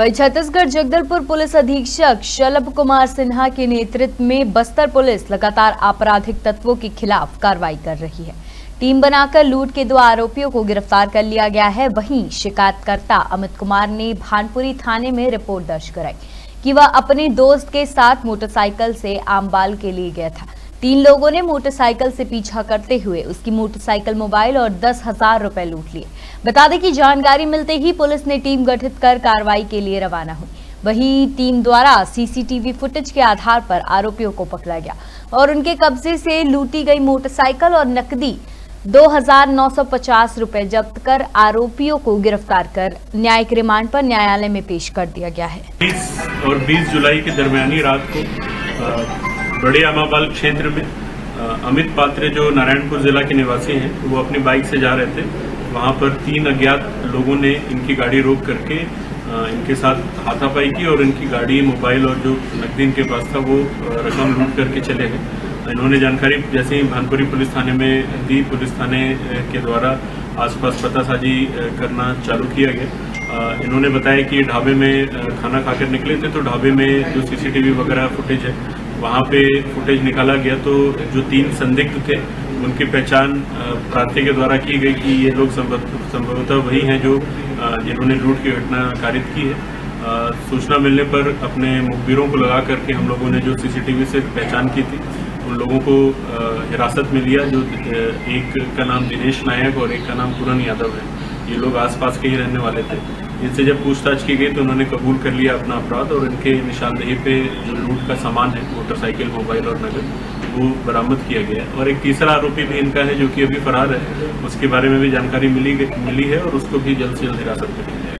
वही छत्तीसगढ़ जगदलपुर पुलिस अधीक्षक शलभ कुमार सिन्हा के नेतृत्व में बस्तर पुलिस लगातार आपराधिक तत्वों के खिलाफ कार्रवाई कर रही है। टीम बनाकर लूट के दो आरोपियों को गिरफ़्तार कर लिया गया है। वहीं शिकायतकर्ता अमित कुमार ने भानपुरी थाने में रिपोर्ट दर्ज कराई कि वह अपने दोस्त के साथ मोटरसाइकिल से आमबाल के लिए गया था। तीन लोगों ने मोटरसाइकिल से पीछा करते हुए उसकी मोटरसाइकिल मोबाइल और दस हज़ार रुपए लूट लिए। बता दें कि जानकारी मिलते ही पुलिस ने टीम गठित कर कार्रवाई के लिए रवाना हुई। वही टीम द्वारा सीसीटीवी फुटेज के आधार पर आरोपियों को पकड़ा गया और उनके कब्जे से लूटी गई मोटरसाइकिल और नकदी दो हज़ार नौ सौ पचास रुपए जब्त कर आरोपियों को गिरफ़्तार कर न्यायिक रिमांड पर न्यायालय में पेश कर दिया गया है। 20 और 20 जुलाई के दरमियानी रात को बड़े अमाबाल क्षेत्र में अमित पात्रे जो नारायणपुर जिला के निवासी हैं, वो अपनी बाइक से जा रहे थे। वहाँ पर तीन अज्ञात लोगों ने इनकी गाड़ी रोक करके इनके साथ हाथापाई की और इनकी गाड़ी, मोबाइल और जो नकदी इनके पास था, वो रकम लूट करके चले गए इन्होंने जानकारी जैसे ही भानपुरी पुलिस थाने में दी, पुलिस थाने के द्वारा आसपास पतासाजी करना चालू किया गया। इन्होंने बताया कि ढाबे में खाना खाकर निकले थे तो ढाबे में जो सीसीटीवी वगैरह फुटेज है वहाँ पे फुटेज निकाला गया तो जो तीन संदिग्ध थे, उनकी पहचान प्रार्थी के द्वारा की गई कि ये लोग संभवतः वही हैं जो जिन्होंने लूट की घटना कारित की है। सूचना मिलने पर अपने मुखबिरों को लगा करके हम लोगों ने जो सीसीटीवी से पहचान की थी, उन लोगों को हिरासत में लिया जो एक का नाम दिनेश नायक और एक का नाम पूरन यादव है। ये लोग आसपास के ही रहने वाले थे। इनसे जब पूछताछ की गई तो उन्होंने कबूल कर लिया अपना अपराध और इनके निशानदेही पे जो लूट का सामान है, मोटरसाइकिल, मोबाइल और नगद, वो बरामद किया गया और एक तीसरा आरोपी भी इनका है जो कि अभी फरार है, उसके बारे में भी जानकारी मिली मिली है और उसको भी जल्द से जल्द हिरासत में लिया